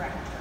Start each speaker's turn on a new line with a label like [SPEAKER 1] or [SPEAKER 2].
[SPEAKER 1] director.